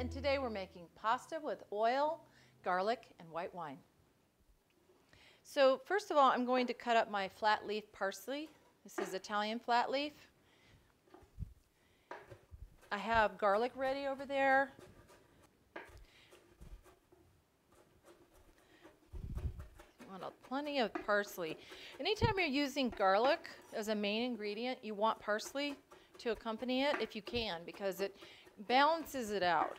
and today we're making pasta with oil, garlic, and white wine. So first of all, I'm going to cut up my flat leaf parsley. This is Italian flat leaf. I have garlic ready over there. Want plenty of parsley. Anytime you're using garlic as a main ingredient, you want parsley to accompany it if you can because it balances it out,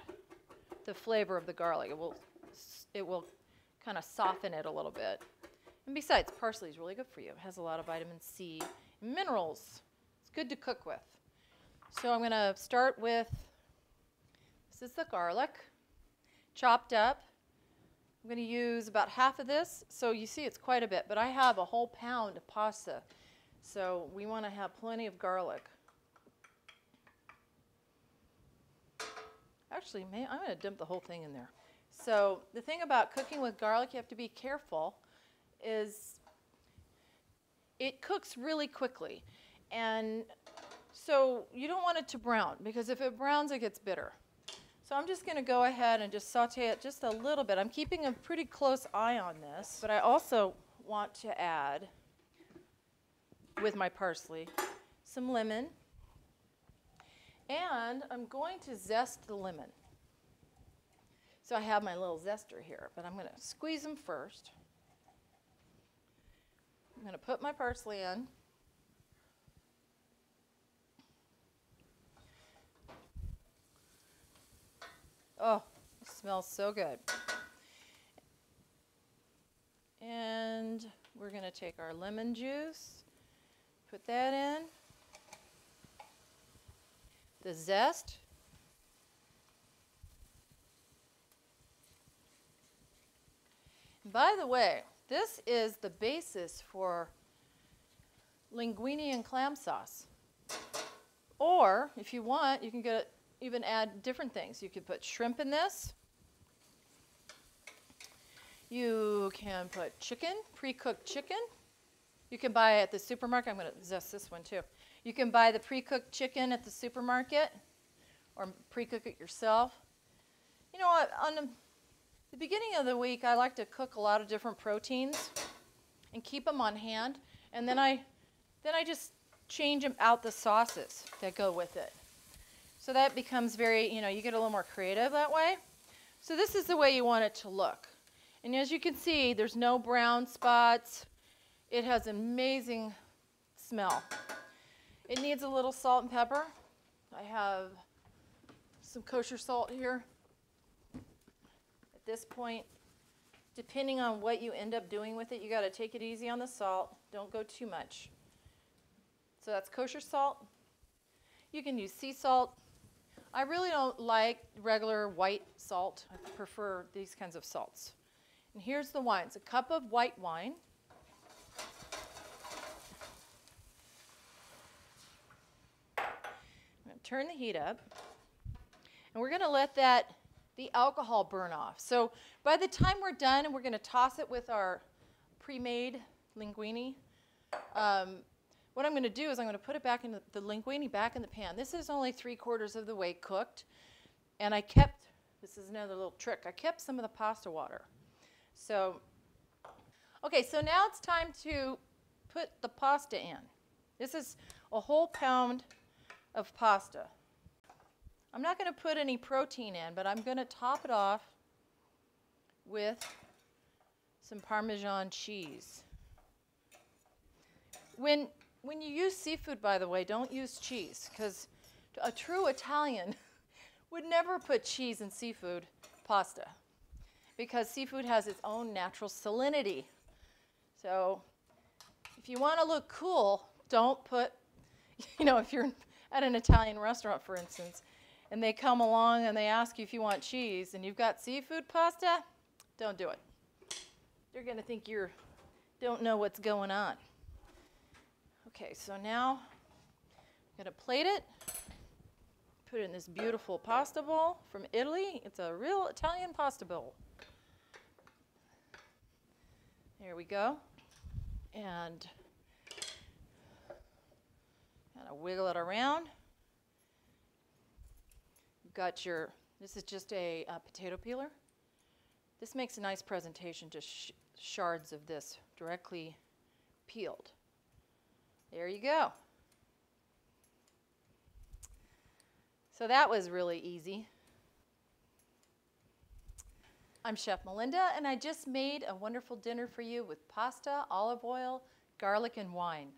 the flavor of the garlic. It will, it will kind of soften it a little bit. And besides, parsley is really good for you. It has a lot of vitamin C, minerals. It's good to cook with. So I'm going to start with, this is the garlic, chopped up. I'm going to use about half of this. So you see it's quite a bit, but I have a whole pound of pasta. So we want to have plenty of garlic. Actually, may, I'm going to dump the whole thing in there. So the thing about cooking with garlic, you have to be careful, is it cooks really quickly. And so you don't want it to brown because if it browns, it gets bitter. So I'm just going to go ahead and just saute it just a little bit. I'm keeping a pretty close eye on this, but I also want to add, with my parsley, some lemon. And I'm going to zest the lemon. So I have my little zester here, but I'm going to squeeze them first. I'm going to put my parsley in. Oh, it smells so good. And we're going to take our lemon juice, put that in, the zest, By the way, this is the basis for linguine and clam sauce. Or, if you want, you can get even add different things. You could put shrimp in this. You can put chicken, pre-cooked chicken. You can buy it at the supermarket. I'm going to zest this one too. You can buy the pre-cooked chicken at the supermarket or pre-cook it yourself. You know? On the, the beginning of the week, I like to cook a lot of different proteins and keep them on hand. And then I, then I just change them out the sauces that go with it. So that becomes very, you know, you get a little more creative that way. So this is the way you want it to look. And as you can see, there's no brown spots. It has amazing smell. It needs a little salt and pepper. I have some kosher salt here. At this point, depending on what you end up doing with it, you got to take it easy on the salt. Don't go too much. So that's kosher salt. You can use sea salt. I really don't like regular white salt. I prefer these kinds of salts. And here's the wine. It's a cup of white wine. I'm going to turn the heat up. And we're going to let that the alcohol burn off. So by the time we're done and we're going to toss it with our pre-made linguine, um, what I'm going to do is I'm going to put it back in the, the linguine back in the pan. This is only three quarters of the way cooked. And I kept, this is another little trick, I kept some of the pasta water. So, okay, so now it's time to put the pasta in. This is a whole pound of pasta. I'm not going to put any protein in, but I'm going to top it off with some Parmesan cheese. When when you use seafood, by the way, don't use cheese because a true Italian would never put cheese in seafood pasta because seafood has its own natural salinity. So if you want to look cool, don't put, you know, if you're at an Italian restaurant, for instance, and they come along and they ask you if you want cheese and you've got seafood pasta, don't do it. They're going to think you don't know what's going on. Okay, so now I'm going to plate it, put it in this beautiful pasta bowl from Italy. It's a real Italian pasta bowl. There we go. And kind of wiggle it around. You've got your This is just a uh, potato peeler. This makes a nice presentation, just sh shards of this directly peeled. There you go. So that was really easy. I'm Chef Melinda, and I just made a wonderful dinner for you with pasta, olive oil, garlic, and wine.